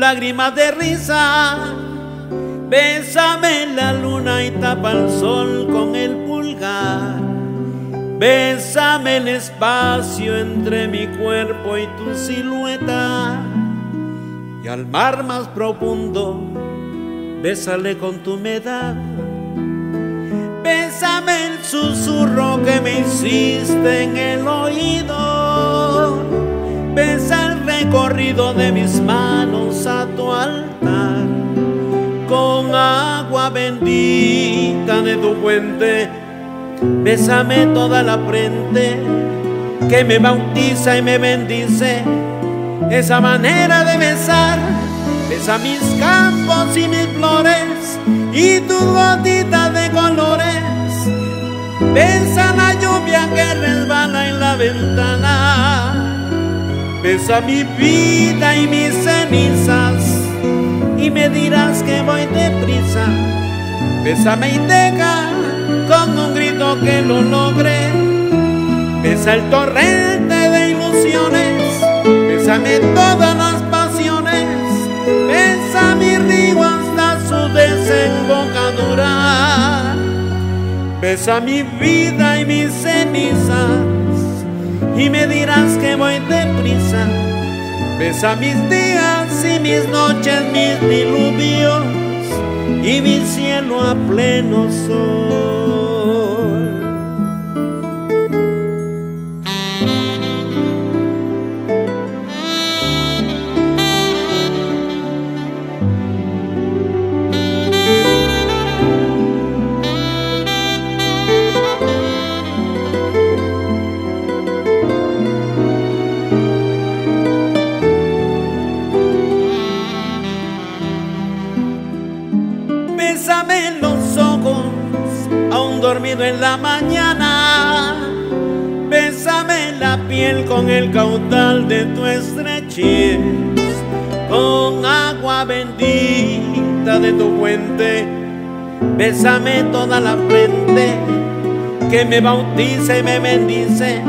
lágrimas de risa. Bésame la luna y tapa el sol con el pulgar. Bésame el espacio entre mi cuerpo y tu silueta. Y al mar más profundo, bésale con tu humedad. Bésame el susurro que me hiciste en el oído. Recorrido de mis manos a tu altar. Con agua bendita de tu fuente Bésame toda la frente que me bautiza y me bendice. Esa manera de besar, besa mis campos y mis flores y tu gotita de colores. Besa la lluvia que resbala en la ventana. Besa mi vida y mis cenizas y me dirás que voy deprisa. Bésame y deja con un grito que lo logre. Besa el torrente de ilusiones, bésame todas las pasiones, besa mi río hasta su desembocadura. Besa mi vida y mis cenizas y me dirás que voy deprisa. Besa mis días y mis noches, mis diluvios y mi cielo a pleno sol. Dormido en la mañana. Bésame la piel con el caudal de tu estrechez, con agua bendita de tu fuente. Bésame toda la frente que me bautiza y me bendice.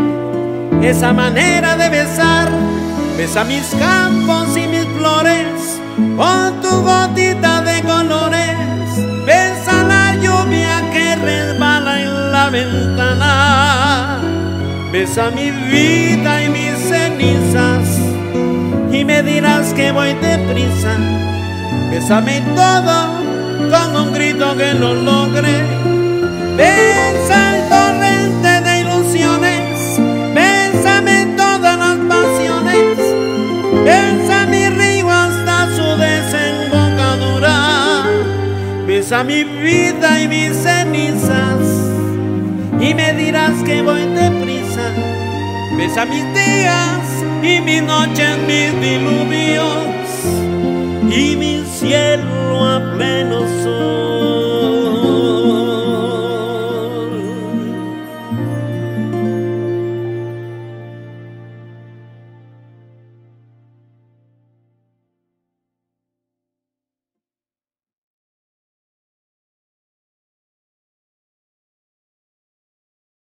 Esa manera de besar, besa mis campos ventana. Besa mi vida y mis cenizas. Y me dirás que voy deprisa. Bésame todo con un grito que lo logre. Besa el torrente de ilusiones. Bésame todas las pasiones. Besa mi río hasta su desembocadura. Besa mi vida y mis cenizas y me dirás que voy deprisa. Besa mis días y mis noches, mis diluvios y mi cielo a pleno